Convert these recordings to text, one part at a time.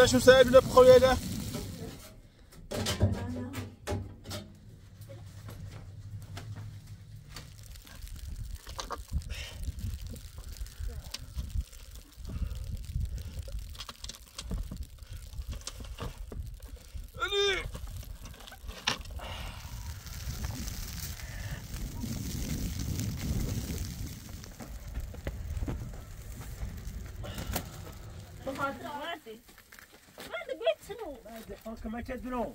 شو باش نسالو خويا له maquette de long.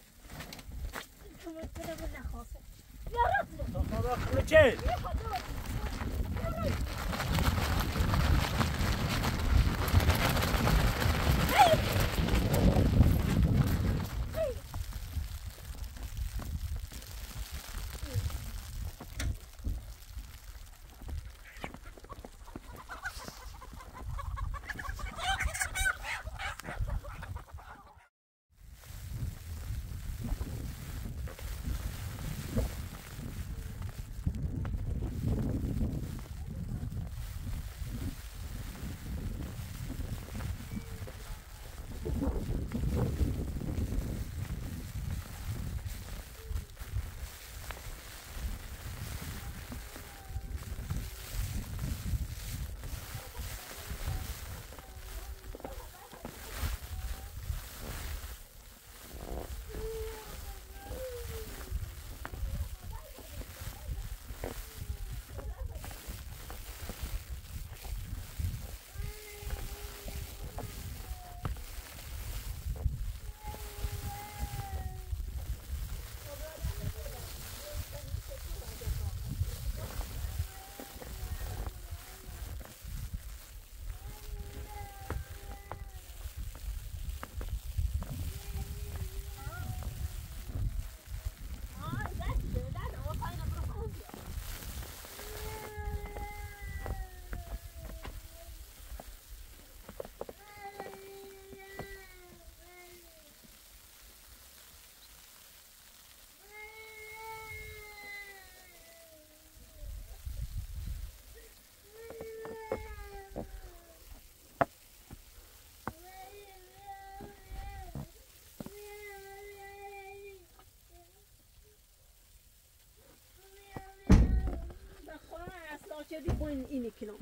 Shelly Boyne in a kilo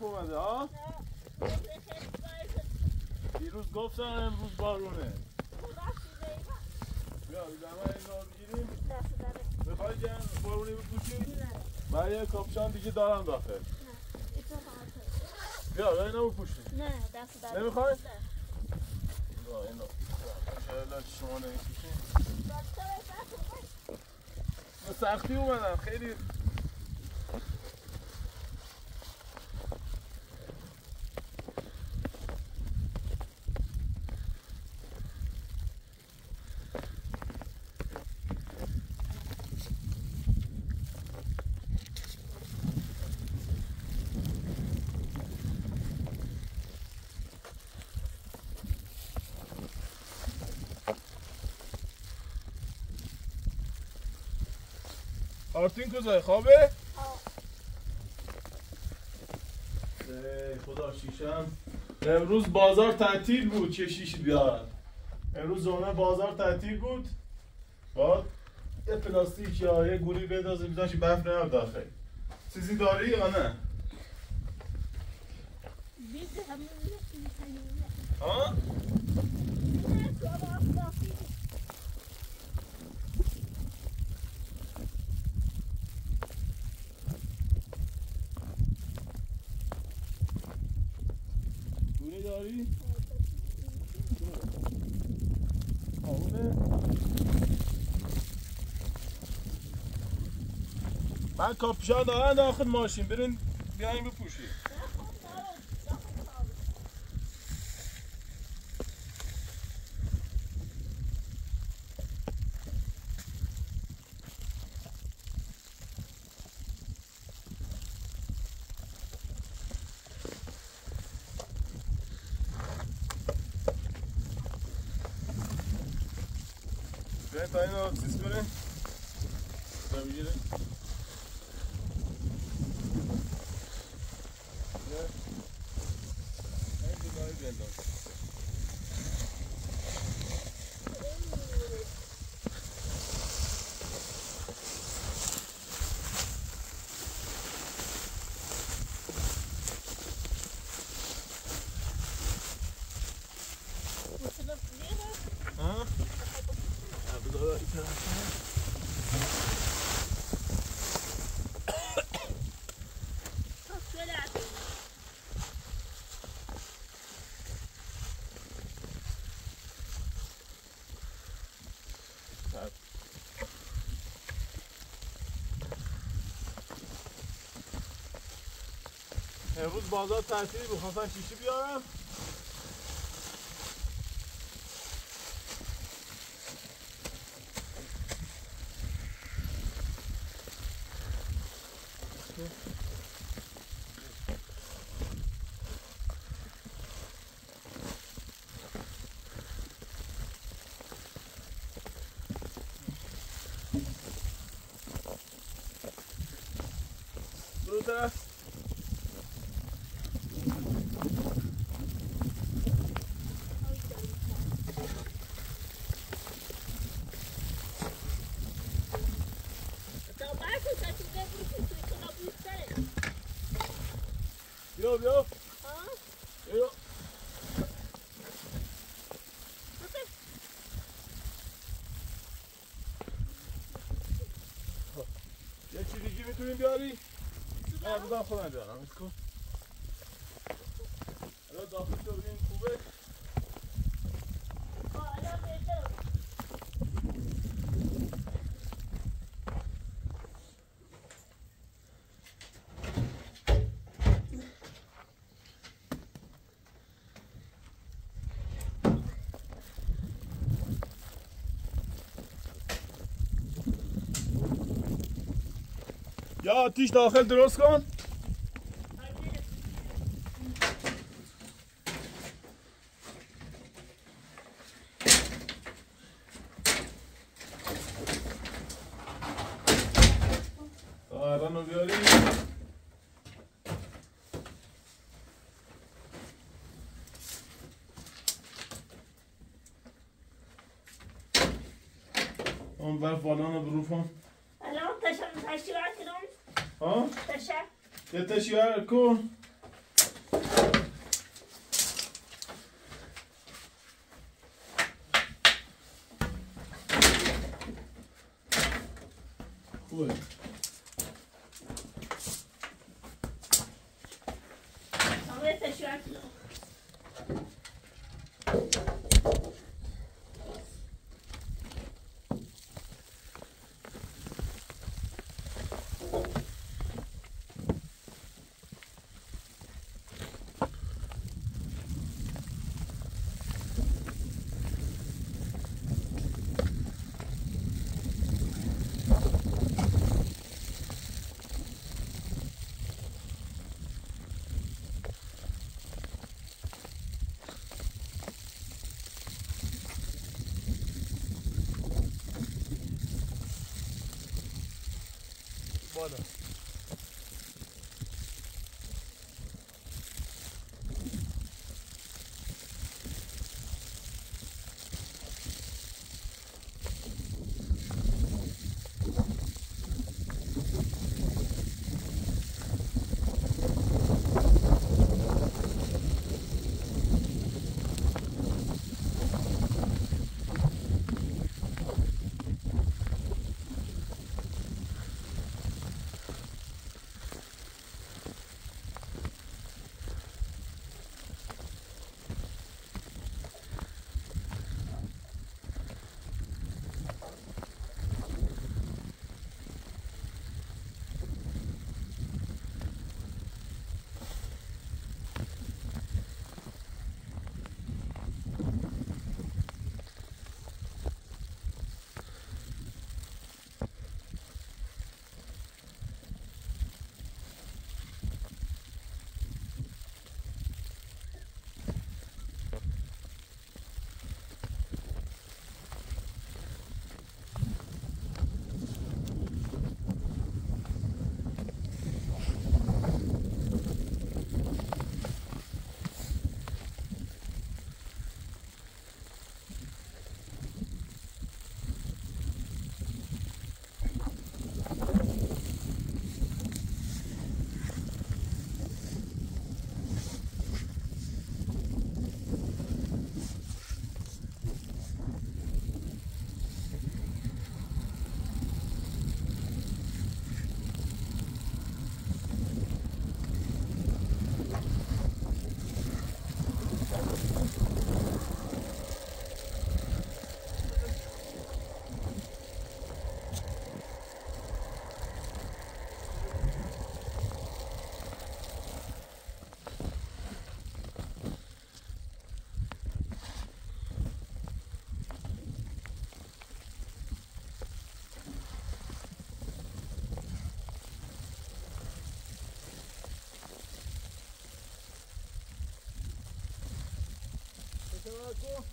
برف اومده ها؟ دیروز گفتن امروز بارونه. بیا بگیریم. می‌خوای جن بارونی بپوشی من یه کاپشان دیگه دارم داخل بیا بیا اینو بپوشی نه دست در نمی‌خوای؟ بیا اینو شاید شما نمیپوشی به سختی اومدم خیلی آرتین کجای خوابه؟ خدا شیشم امروز بازار تعطیل بود چه شیش بیارن امروز جمعه بازار تعطیل بود بعد یه پلاستیک یا یه گوری بندازه میذاشی برف نمیاد داخل چیزی داری یا نه؟ ها؟ گوری داری؟ آونه؟ من کاپشان دارم داخل ماشین. برین بیاین بپوشی بیاین تا اینو چیز کنین بگیرین بیا. این دیگاری بنداز. ها؟ Ja, بذار این طرف. امروز بازار تعطیل بود خواستم شیشی بیارم برو طرف بیا بیا بیا یه چی دیگه می‌تونیم بیاری؟ نه بودم خودم بیارم ایست کن الان داخل شو ببین خوبه آتیش داخل درست کن. رو بیاری. اون برف بالان رو بروفم ها یه تشیار کن خوبه Marco.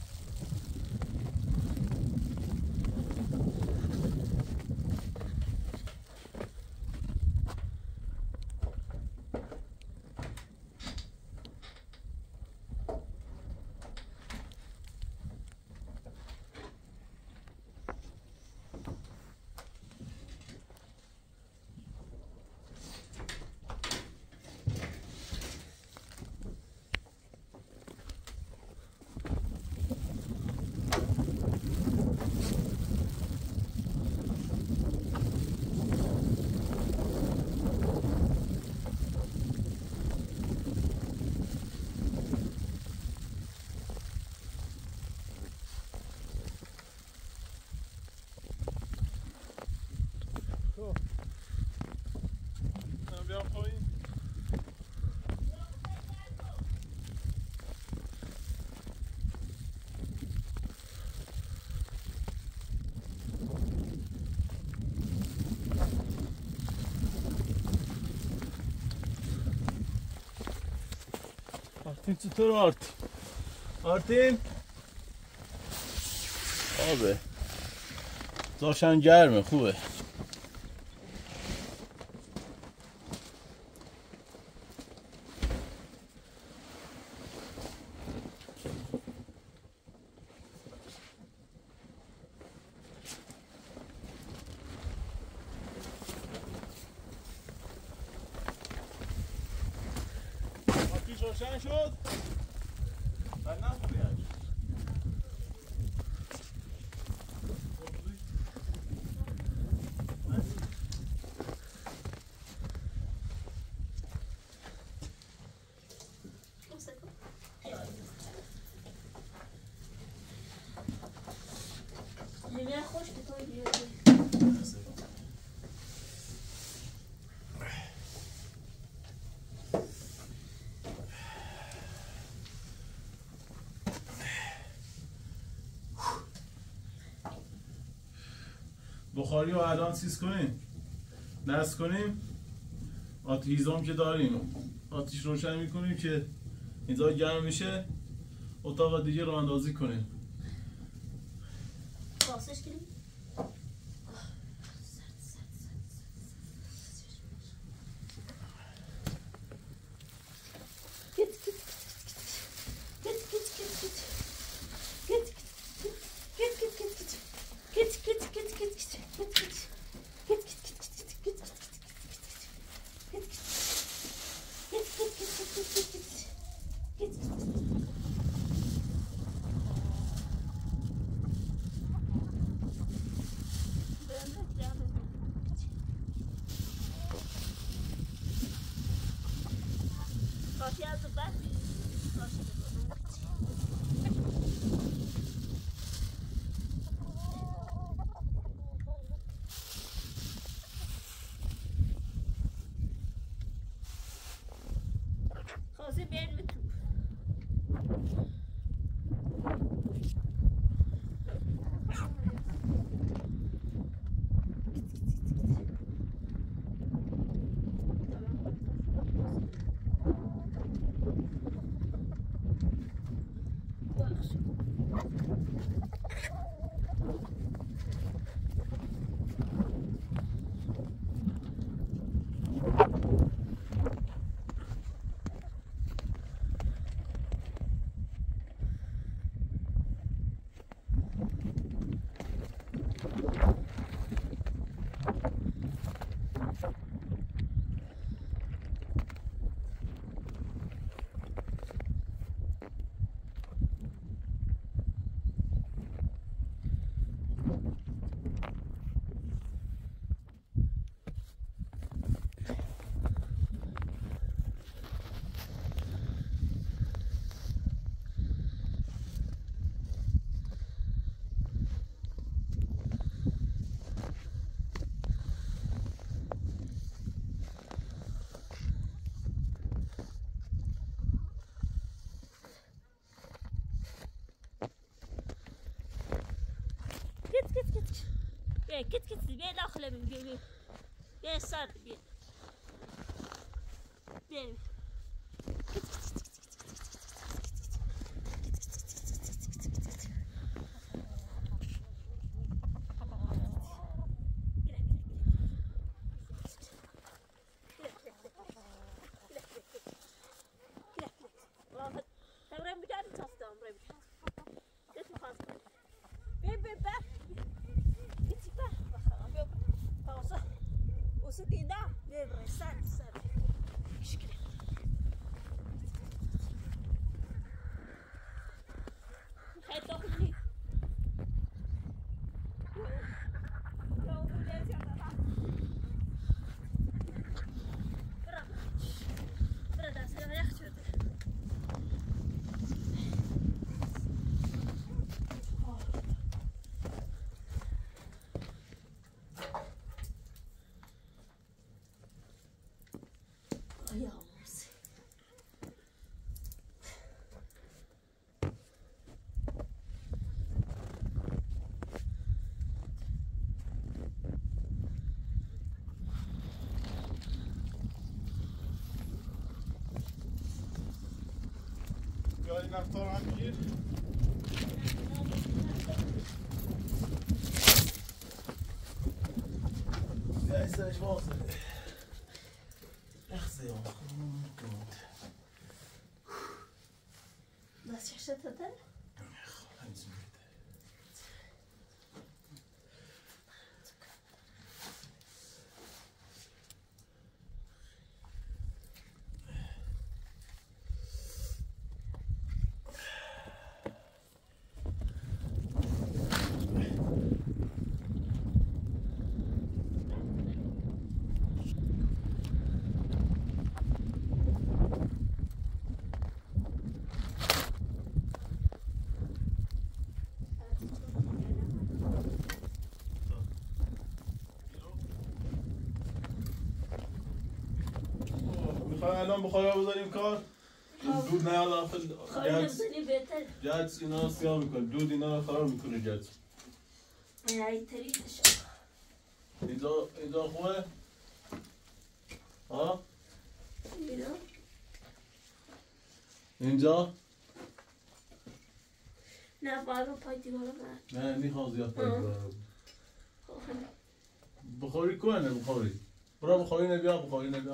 آرتین چطور آرتین؟ آرتین؟ آبه داشتن گرمه خوبه آتیش روشن شد و نخوری بخاری رو الان سیز کنیم؟ نصب کنیم؟ آتیزام که داریم. آتیش روشن می‌کنیم که اینجا گرم میشه. اتاق دیگه رو اندازی کنیم. بیا کت کت بیا داخل بیا بیا بیا سر بیا بیا این Joylar falan bir. Neyse, hoş olsun. الان بخاری بذاریم کار؟ این دود نیاد آخر بهتر. جدس اینا سیاه می‌کنه دود اینا رو خراب می‌کنه طریقش اینجا اینجا خوبه؟ ها؟ اینجا؟ نه باید رو پای دیوارو برد نه می‌خوام زیاد. پای خب بخاری کنه بخاری برو بخاری نبیا بخاری نبیا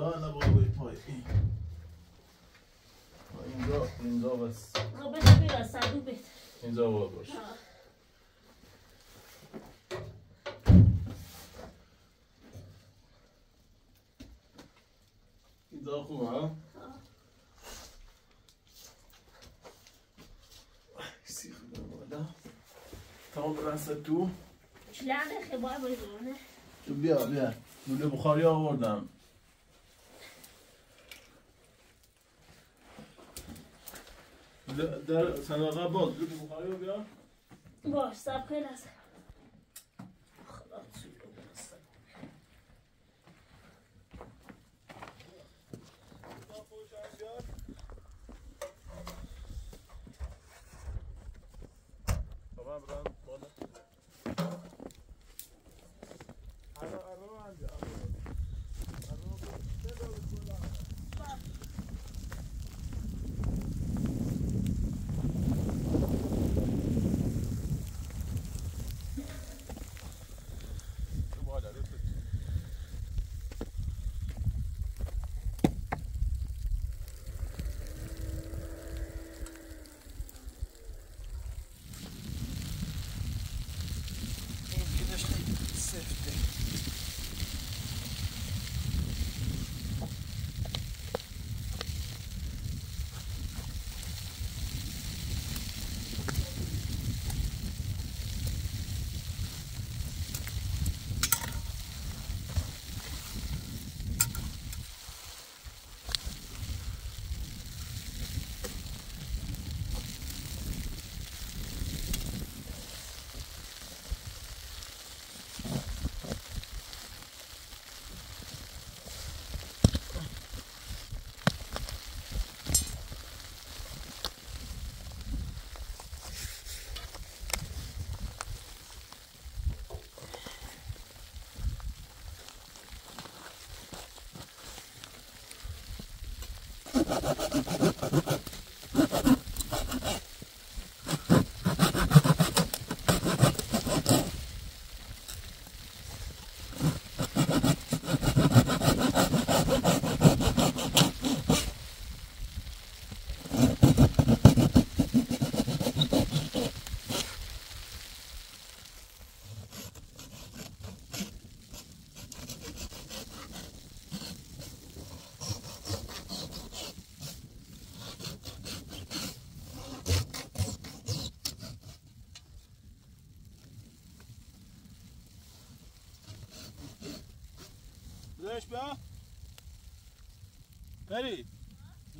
زیاد نباید پای. اینجا اینجا بس. اینجا باید باشه. اینجا خوبه ها؟ سیخ بالا. تمام برنسه تو. چلانه خبای بزرونه تو بیا بیا. لوله بخاری آوردم. د- در صندوق باز لوله بخاری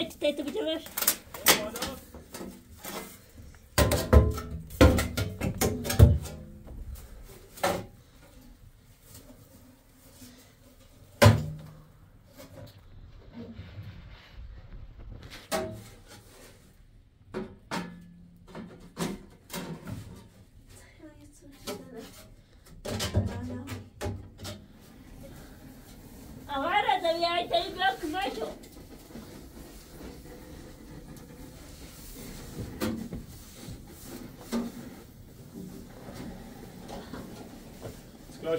بخويا له لب خواهی بالا نبوده؟ نه لوله تیتو بده باش Agora, da minha tem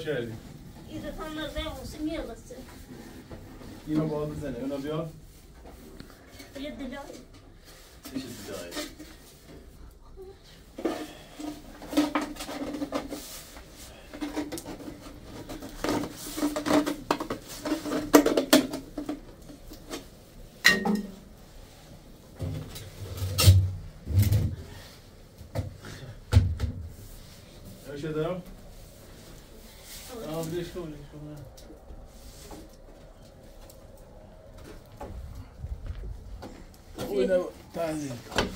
Başardık. İyi de tanrı zevk olsun, iyi olasın. Yine bağlı seni, öne bir. وين تعالي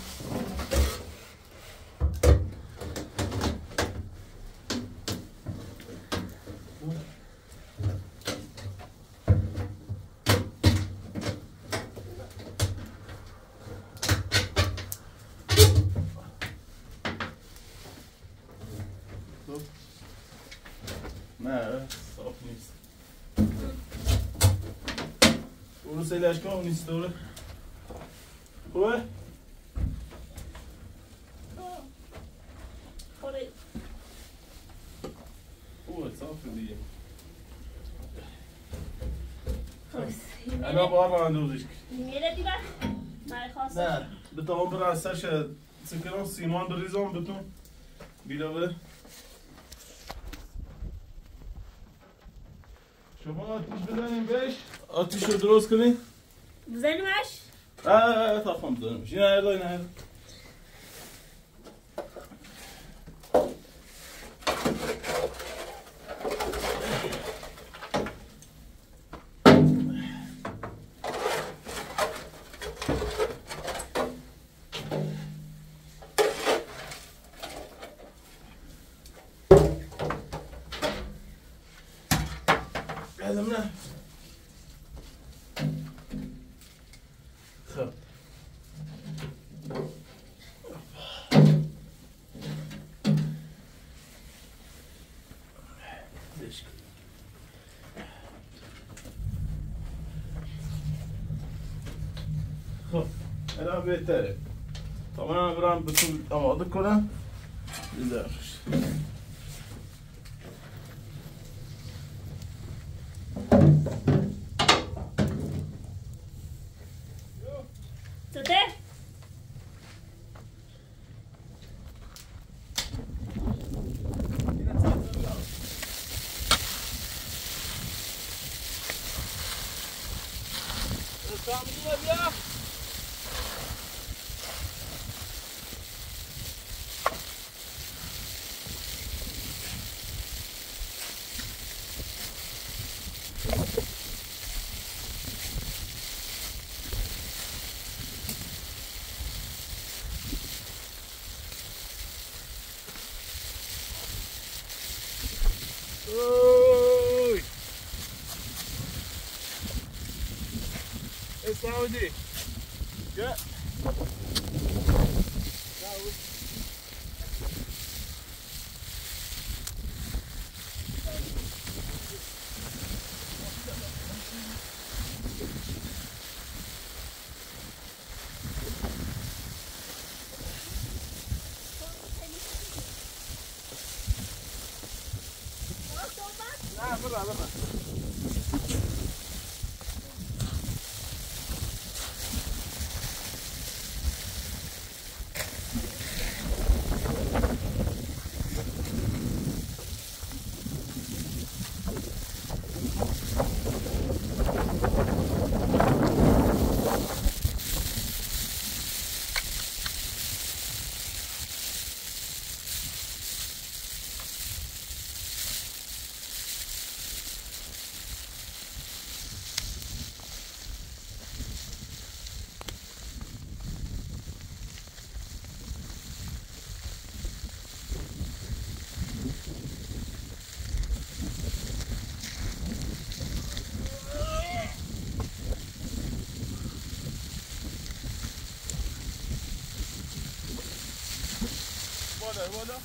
نه صاف نیست اونو سیلش کن نیست دوره خوبه؟ خوري خوبه صافه دیگه انا بار اندازش میره دیگه. نه به تمام بر اثرش سکران سیمان بریزم بتون بیلاوه شما آتیش بزنیم بهش. آتیش رو درست کنیم بزنیمش. اه تا خام بزنیمش هر دای نه بهتره. تا من برم بتون آماده کنم. بیدار Saudi. Yeah. لا برا برا بالا بالا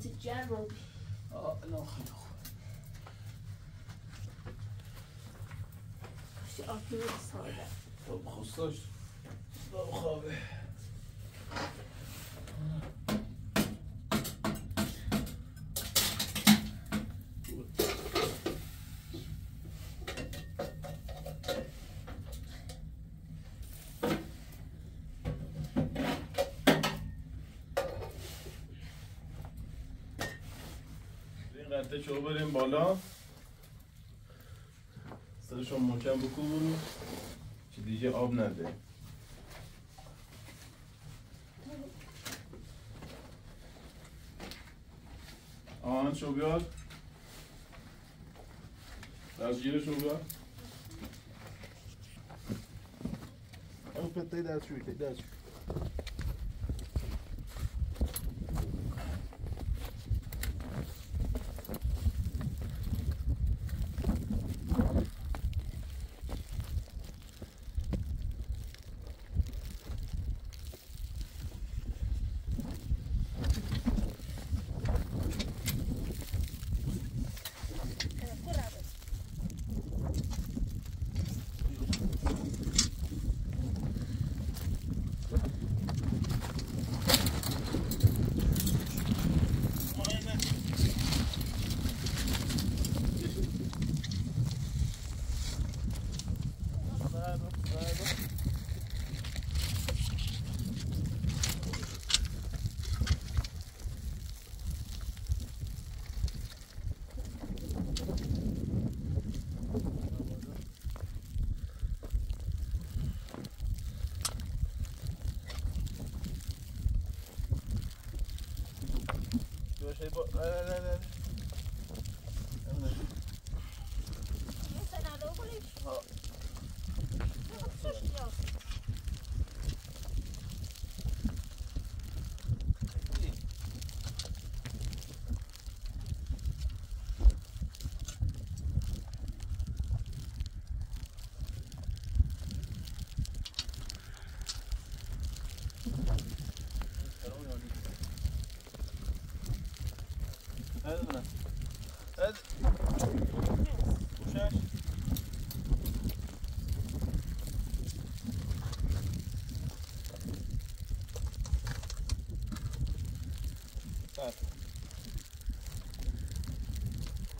it's a general. آه لا خليه خش اكل صايع طب خصاش لا خابه قطعه شو بریم بالا. سرشو محکم بکن که دیگه آب نده. آهن شو بیار. دستگیر شو بیار. Oh, but they that's Dale, dale.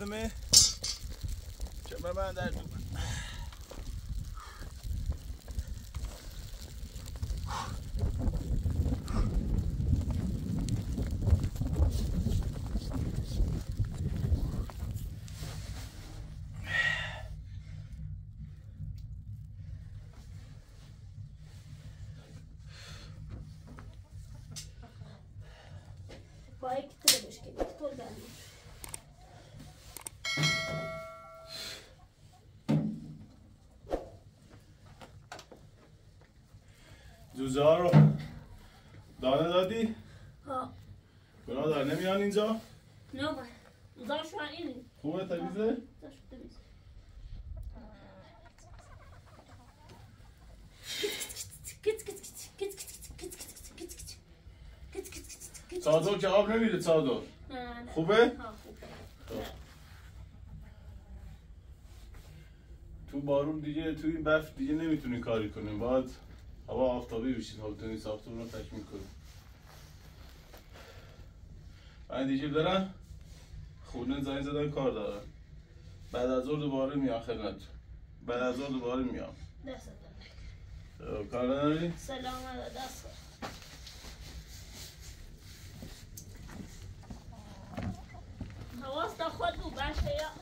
malzeme جوجه ها رو دانه دادی؟ ها گناه داره نمیان اینجا؟ نه شو اینی خوبه تمیزه؟ زار شو تمیز چادر که آب نمیره چادر خوبه؟ خوبه. تو بارون دیگه تو این برف دیگه نمی‌تونین کاری کنیم باید هوا آفتابی بشین تا بتونین ساختمون رو تکمیل کنیم من دیگه برم خونه زنگ زدن کار دارم بعد از ظهر دوباره میام خدمت بعد از ظهر دوباره میام دست کار نداری؟ سلام دست حواس تا خود بود باشه یا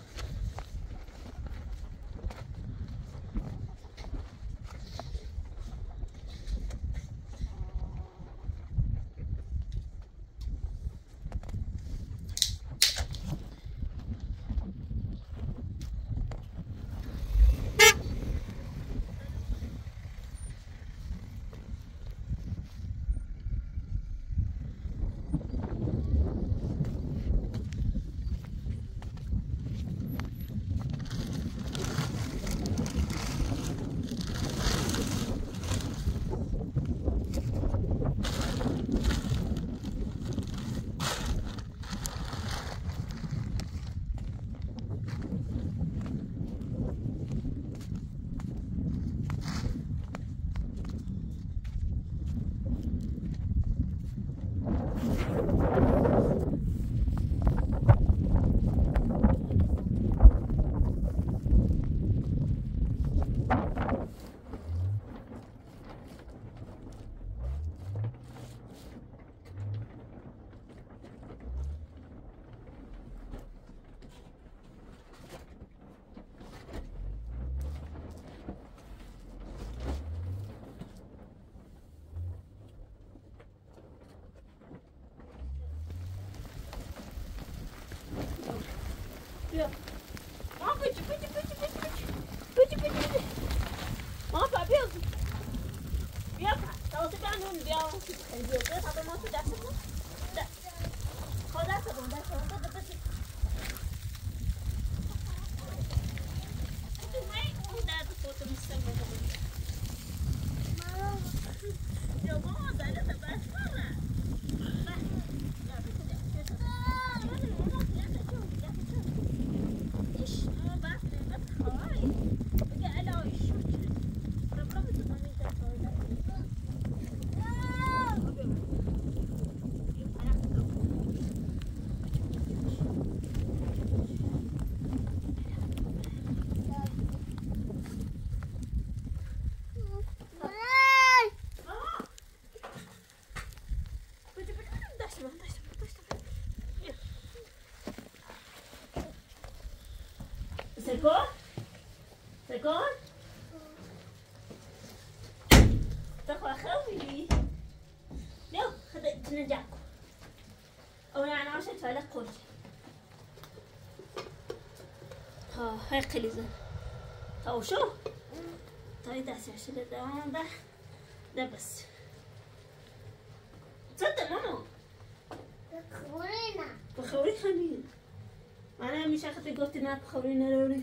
عشان تفعل قوش ها هاي قليزة ها شو طيب ده عشان ده ده. ده بس. تصدق ماما بخوري خليل أنا مش أخذت قلت إنها بخورينا لوري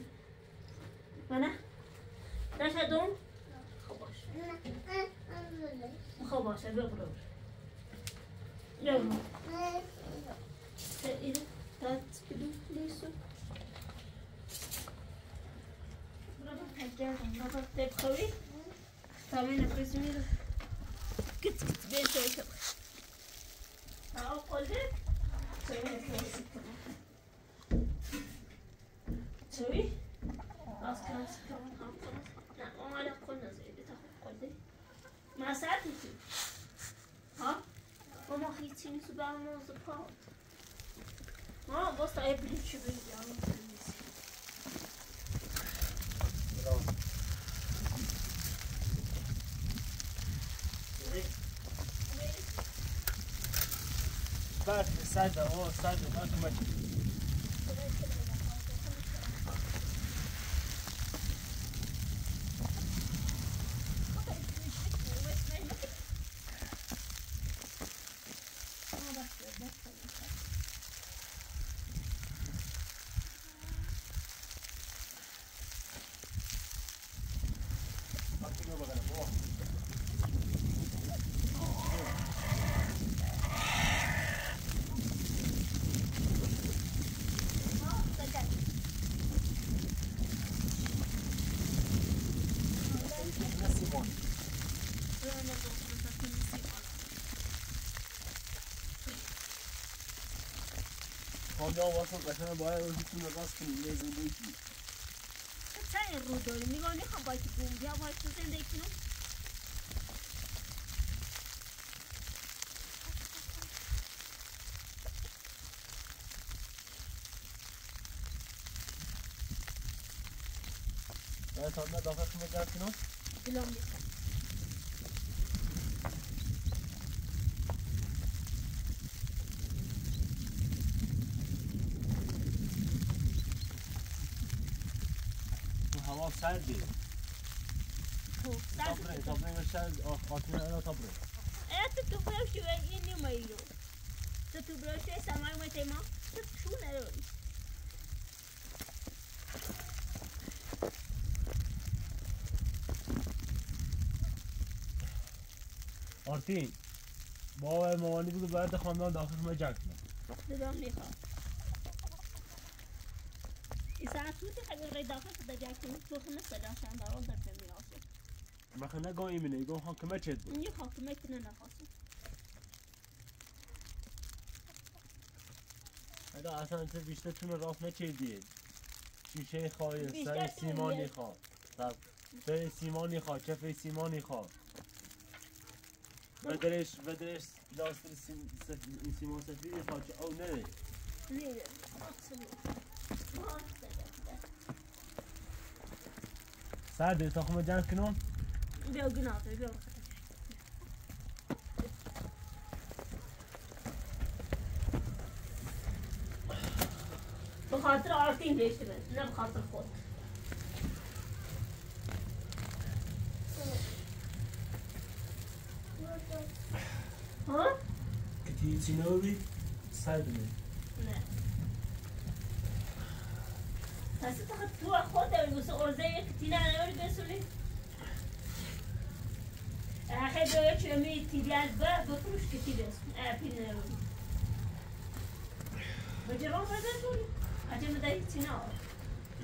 مسافت ها؟ ماما هیچی نیست برام زپاد ها باز تا ابری چی بگم بعد سعد هو سعد ما تمشي خانده واسه قشنگ باید روزتون رو راست کنیم یه زندگی چه رو داری؟ میگم می‌خوام باید بوم یا باید تو زندگی کنم باید تا نه داخل کنم کرد کنم بلام تو هوا سرده خوب تابره تابره بشه آتونه اینا تابره Essa tu broche aí no meio. Se tu broche essa mãe vai ter mão, tu chuna hoje. آرتین با مامانی بگو باید خاندان داخل کنم جنگ کنم بدون می‌خوام. عشان دارون در بمي أصلا. بخنا گاه ایمینه گاه ها کمه چید بود إني خاطر ما يكون أنا خاصة. اگه اصلا تو بیشتر تون راف نچیدید شیشه خواهی سر تو سیمانی یه- خواه. سر سیمانی خواه چفه سیمانی خواه. و درش و درش لاستر سیم سف- این سیمان سفیدی خواه چه او نده نيجي. أقسم. ما أقدر. سرده تاخم جنگ کنم بيو قناطر بيو بخاطر عارفين ليش تبن لا بخاطر خود ها؟ کتی چینوری سرده نه هسه تاخد تو خود داری بس ارزه یک تینا نوری بسولی اخی دوی چمی تیلیال با بفروش کتی بس اپی نوری بجرام بزنولی اجا مدهی تینا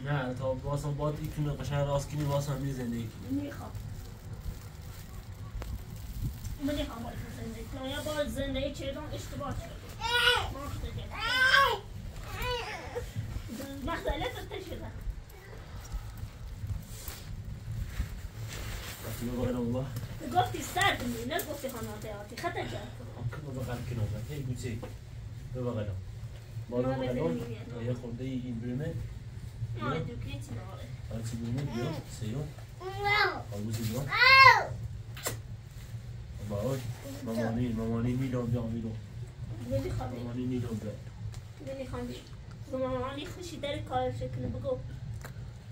نه تا باسم باد ایتونه قشنگ راست کنی باسم می زندگی کنی می‌خوام می‌خوام باید زندگی. کنم یا باید زندگی چیدم اشتباه شد مختلف گفتی سرد می نه گفتی خانواده آتی. خطر جد کنم بغیر کنم هی گوچه ما بغیر بزنیم میاد. یه خورده این برمه ما دوکی چی ناره حالا چی برمه بیا. سیو. آگوش بیا. باوش مامانی مامانی میدون بیا خواهی مامانی میدون بیا مامانی خوشی در کار شکل بگو.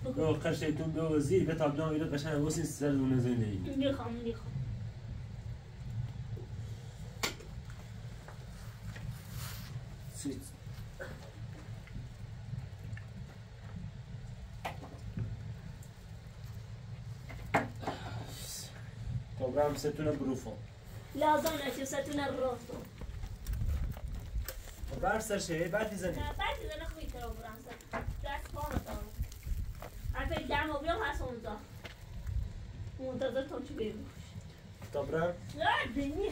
بگو. قشتون بیا وزیر به تابلان ایره قشنگ واسه سر دونه زندگی می‌خوام می‌خوام. Program setune brufo. لازم نشی ستون الروتو بر سر شه بعد می‌زنی بعد اذا نخوي كلام برانسا داس فانا الدعم وبيوم هسه ونزا منتظر تو چی بگو Dobra. لا بدي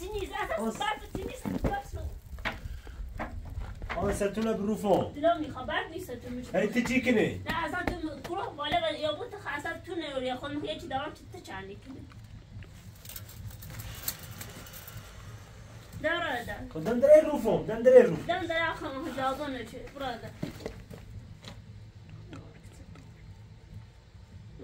جنيز أساس Os- بعد جنيز بس اما ستونه بروفون دلو می‌خواد بعد نیست؟ تو میشه. هی تجي كني نه اصلا تو کروه بالا یا بود اصلا تو یا خود یه چی دوام چی چندی کنه داره ده قدام دري روفون دم دري روف دم آخر جوابونه چه براده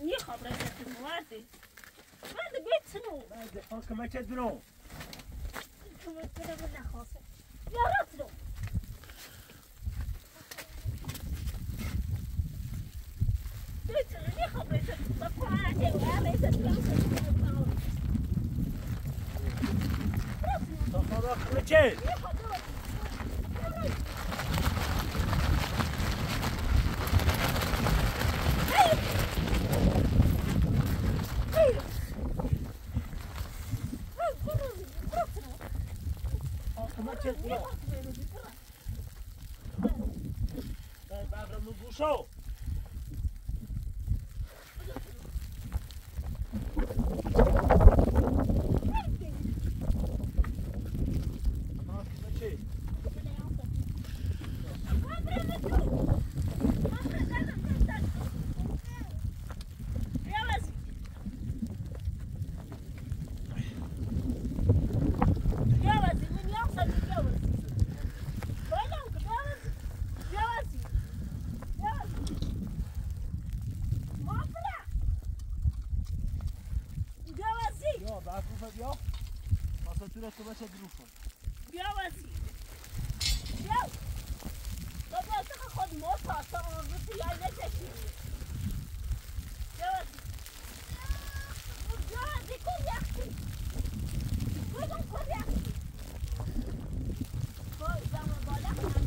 براده انت گفتی خان خان طبعا ستونه توغو نی خان خان می‌تونه براده نيتا يتت حاملي نيتا يبين واي واي كما تدرون طبعا كل Show. تو باشه دروغ کن بیا وزی بیا. بابا تو خود موت تا اون تو یا نکشی بیا وزی بیا وزی کن یختی کدوم کن یختی وای زمان بالا کنم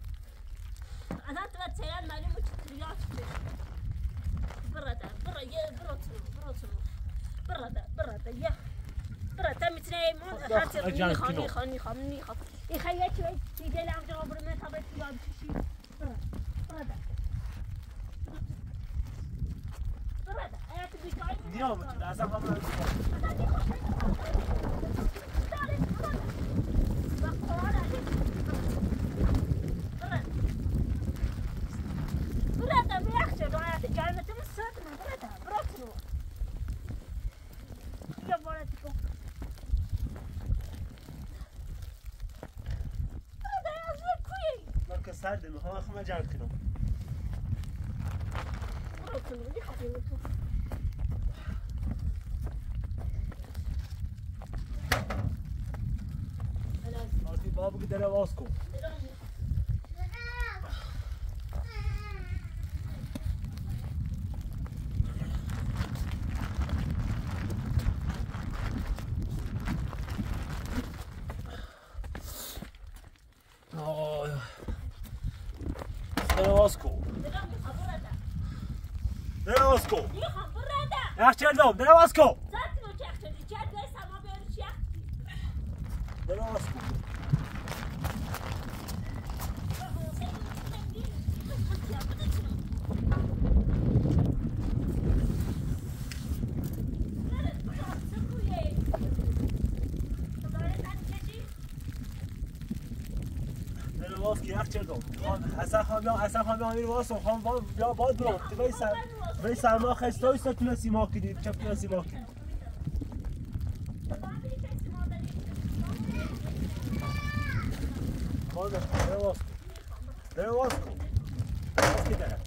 تیار معلومه چه تریاش برده برا یه برا تو برا تو برده برده یه برده می‌تونه مون خاطر می‌خوام می‌خوام می‌خوام می‌خوام این خیلی چه دیگه لام جواب برم تا به تیار چشی برده برده آیا تو بیچاره دیام لازم هم سرده می‌خوام خودم جمع کنم. آرتی بابو که دل باز کن. سما بیاری چی دراز کن دراز که یخچال دام حسن خان بیا حسن خان بیا امیر واسه خان بیا باد برو وی سر وی سرما خسته است تو نسی ما کدید چپ نسی ما کدید خان دراز کن دراز کن دراز که داره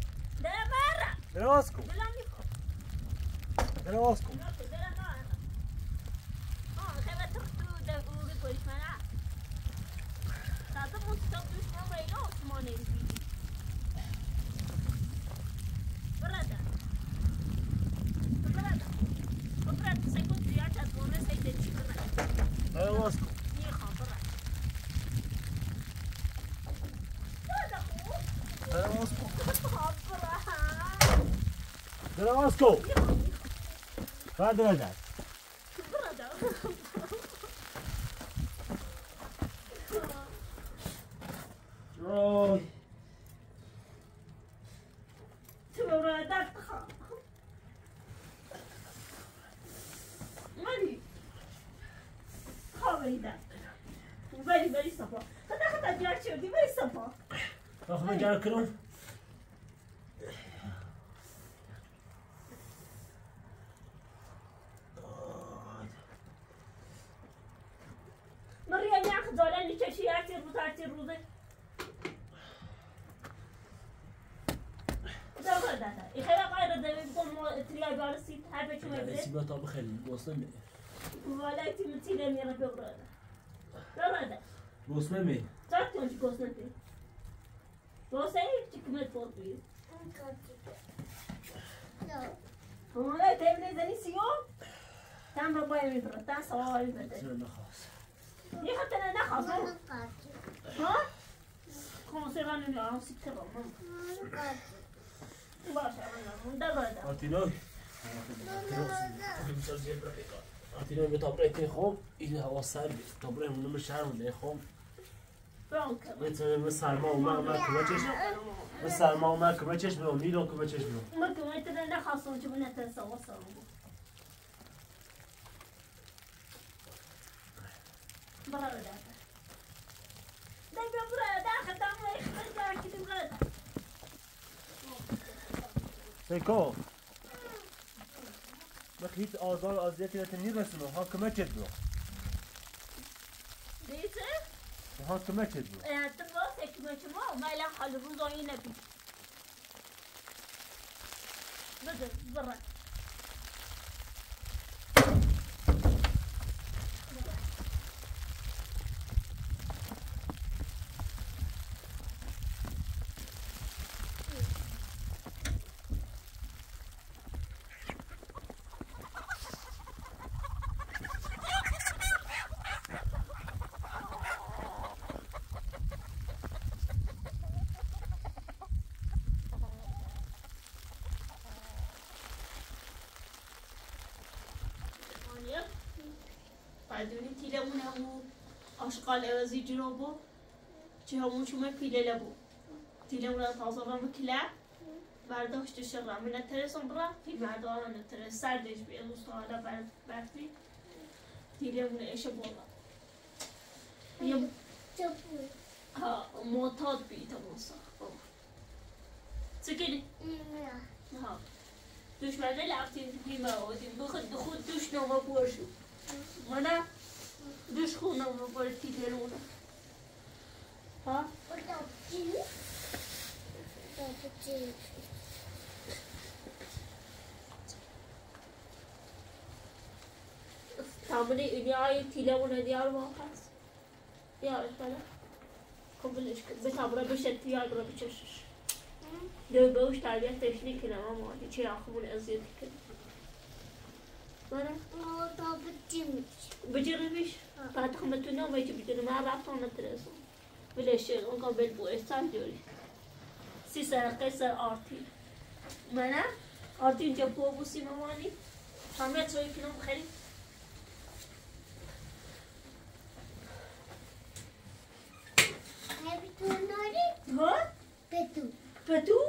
دراز کن دراز کن دراز کن دراز کن دراز کن بعد دراز دراز Very, very simple. خدا خدا جار شدی very simple. آخه جار کنم مریم یک داره نیچشی هرچی روز هرچی روزه داره داره این خیلی غیر داره بگم ما تریای بارسید هر بچه می‌بره سیبا تا بخیلی بوسمه ولی تیم تیله میره بگره داره داره بوسمه تاک کنچی کسنه تی Você é que me falou isso. Olha, teve desenhou. Tá uma boia me pra tá só olha pra ter. چرا نخواست؟ عطيناهم بطابلين خوم إلى هو صار بطابلين من مشعر ولا يخوم مثلا مسار ما وما ما كمتش مسار ما وما كمتش بلو ميلو كمتش بلو ما كمتش أنا خاصو جبنا تنسى وصلوا برا ولا داخل برا داخل داخل يخرج داخل كده غلط Take off. اگه نیست اول از اول از اینجا نمی رسونو. حق مچید برو. دیگه؟ تو حق مچید برو. یعنی تو اون تک مچم اول، حالا حلی روز بعدوني تيلمون همو أشغال أوزي جنوبو چه همون شما پیله لبو تیلمون تازه را مکلا برداشتش را من نترسم برا فی مردان نترس سردش بی از حالا برد برفی. تیلمون ایش بولا یه ها معتاد بی تماسا سکلی ها. دشمنه لفتیم بیمه آدیم بخود خود دوش نوما باشو منه دوش خون نوما بار تیلمونه ها تعملي إني تيلمونه ديار ما هست ديار فلا قبلش بتعمله بشت ديار برا بچشش لو بوش تربیتش نکنم اما چه آخمون اذیت کنم بره بجربش بعد خمتونه ما يجي بجرب ما بعرف انا ترسم ولشه اونگا بل بوستان دیوری سی سر قصر آرتی منم آرتی اینجا بو بوسی مامانی همه توی کنم خیلی ها پتو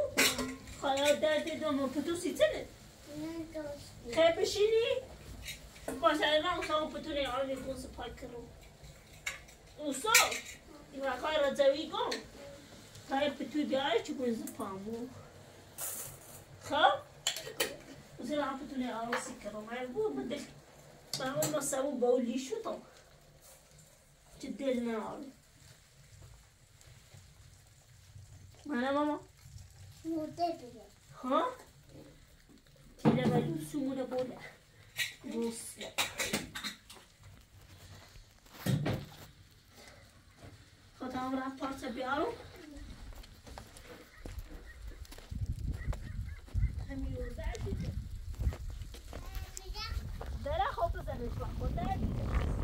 خالا درد دومو پتو سی چنه خیلی بشینی باشه من خواهم پتو نه آنی کنس پاک کنم اوسا این رکای را زوی گم تا پتو دیاره چی کنز پامو خب وزیر هم پتو نه آروسی کنم من بو بدل من اون نسبو باولی شدم چه دل نه آروی منم ماما ها تیره ولی سمونه بوده دوست خودم را پارچه بیارم همین رو در دیگه داره خوب بزنش خود در دیگه Ani.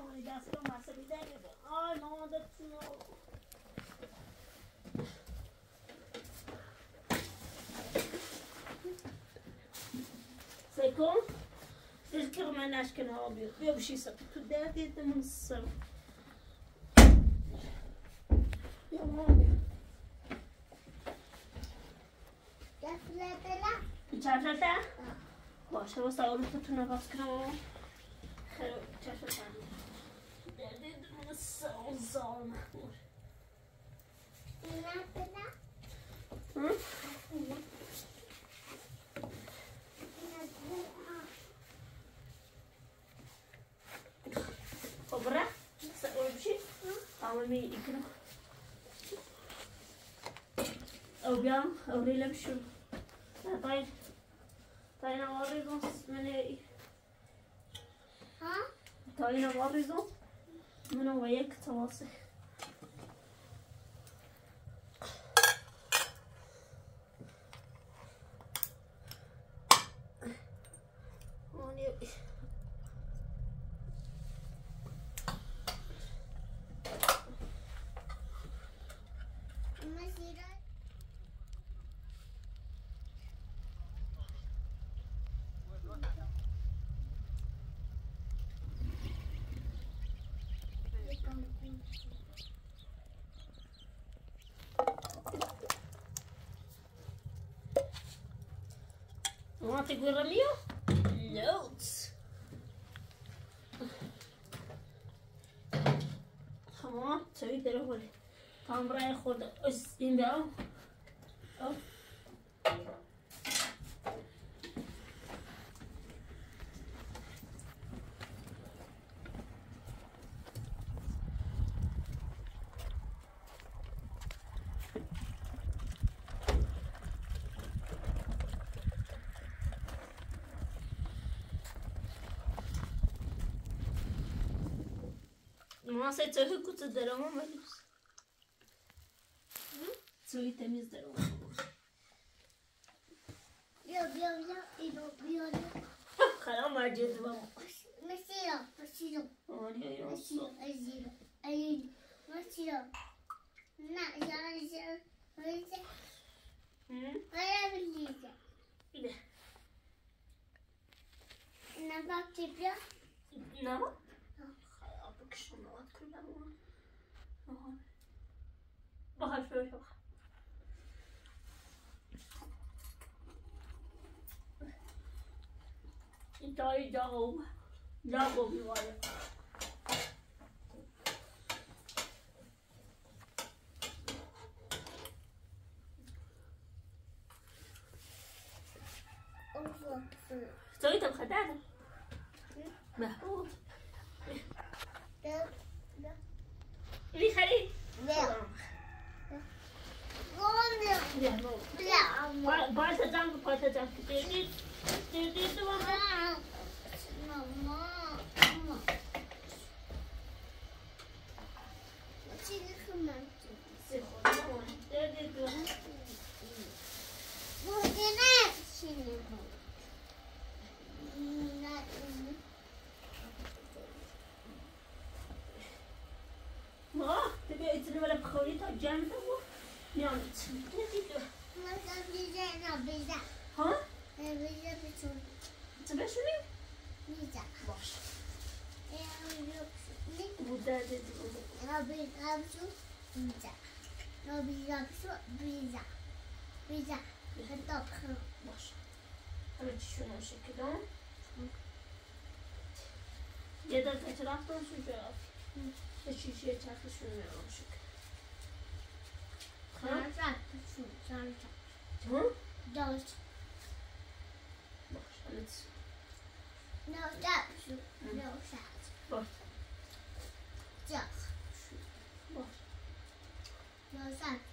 only that's what my city day is. I know that you know. سيكون تذكر ما ناش كان هابي بيو شي سب كداتي تمن السب يا مامي كيف لا تلا كيف لا تلا باشه وصلت تنا بس كمان سال زال مخمور خب را سأقول بشي تعمل مي يكره او بيام او ريلا بشو طيب طيب انا اوريكم من ايه طيب انا اوريكم من وياك تواصل. quanto guarda mio? Notes. Tamam, tabii telefonu. Tam buraya koyduk. Üstünde. ասեց հկուցը դրամում էլուս։ Ձույտ եմ ես դրամում։ این دایی جاگو جاگو بیواره Sorry, Cemre bu. Yani çıktı gidiyor. Nasıl bize ne bize? Ha? Ne bize bir çocuk. Sıra şuraya. Bize. Var. Bu da dedi bu. Abi abi şu bize. Abi abi şu bize. Bize. Hatta var. Evet şöyle şekilde. Ya da taraftan şu cevap. Şişeye çarpışmıyor olmuş. ها باش أنا تس No, that's no that. باش Just باش no that.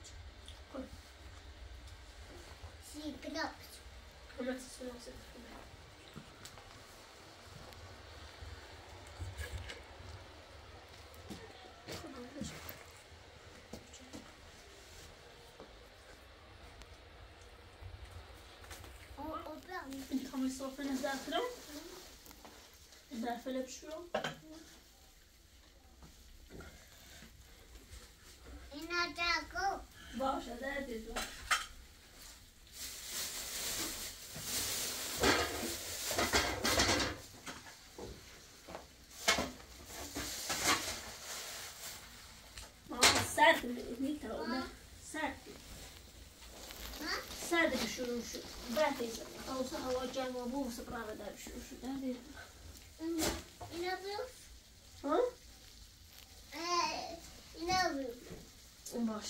Brown. انت خمس صوف من الداخل الداخل بشو In a jago. باش هذا ديزو ما سرد ولا سرد? سرد بشو شو باتي او سهوا جامو بو سبرا بدا بشو شو ده In, in a roof. ها Uh, in a roof. باش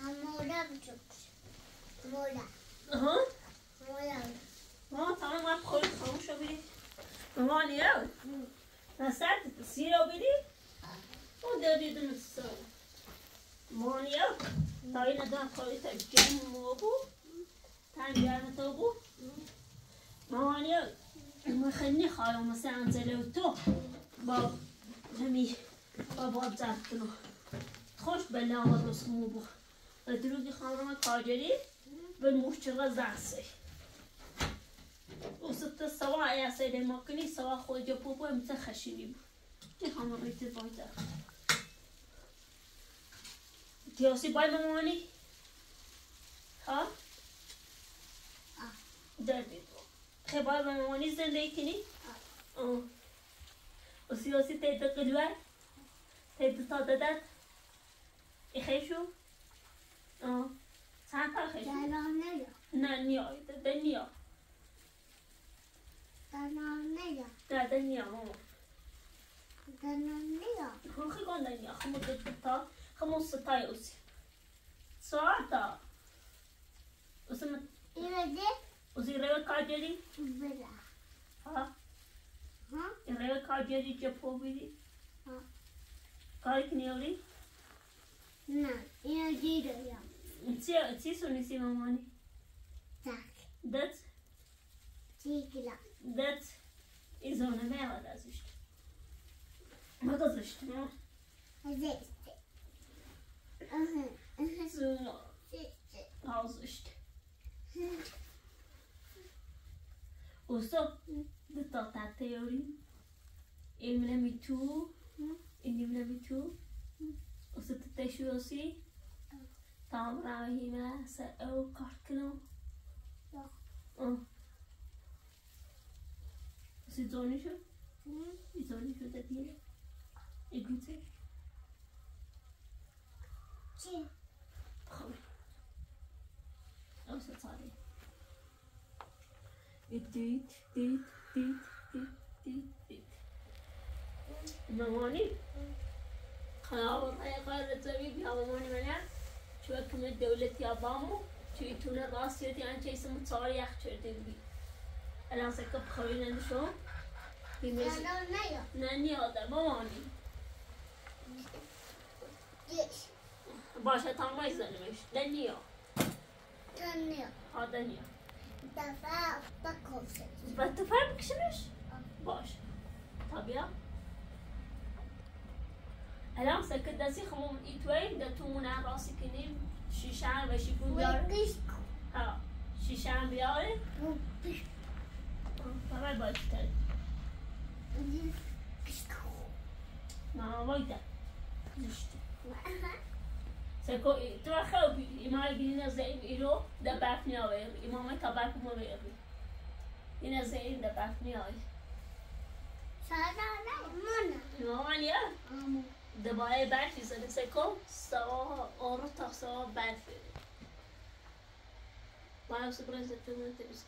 I'm more than jokes. More than. ها More than. ما طبعا ما بخور خاموش بيدي ما نياو نسات سيرو بيدي وده دي دم السو ما نياو طاين ده خوري تجمع موبو خالو مثلا انزلو تو باب همي بابا زارتنو خوش بلا ما بس موبو ادروگی خانم کاجری به مشتغل زعسي وست سوا يا سيدي ماكني سوا خود بوبو امتى خشيني بو. دي خانم ريت بايتا تيوسي باي ماماني ها؟ آه. دردي خي باي ماماني زندگی کنی؟ اه و سیاسی تیت قلوه تیت ساددت اخی شو اه چند تا خیشو Banana. نه نیا ده نیا Banana. ده ده نیا ماما Banana. هم خي قلنا نیا خمو دتا خمو ستا يوسي ساعتا وسم Ina de وزي ريو كاجري bela. ها Huh? ريو كاجري جپو بيدي ها. كاي كنيوري Na, ina de da ya. تي تي سوني سي ماماني Tak. دت Tigla. دت إزونا ما هذا زشت ما قصشت ما Zeste. Mhm. Mhm. زونا Zeste. هاوزشت وصو دتا تا تيوري إملا ميتو إملا ميتو وصو تتشوسي تامرا هيما سأو كاركنو اه وصو زوني شو Mhm. زوني شو تدير Écoutez, چی؟ خب او ستاره دید دید دید دید دید دید مامانی خلاص غير الزبيب يا ماماني منع شو كم الدولة يا بامو شو يتون الراس يدي عن شيء اسمه تصاري أخشر تبي الآن سكب خوينا نشوف في ميز سلام نیا ناني هذا ماماني دیش باشا تام ما يزلمش دنيا تنیا هذا دنيا دفعه بکوشه بتفهم بكشمش باش طب يا الان سكت دسي خموم ايتوين دا تومنا راسي كنيم شيشان بشيكون دار ویدیش ها شيشان بياري فما باش زشتي سکو تو خوب اما این این از دباف نیاوری اما من تباف مواری این از این دباف نیاوری سادا نه من نه من یا دبای بافی سر سکو سو اور تا سو بافی ما اصلا زدن نتیسک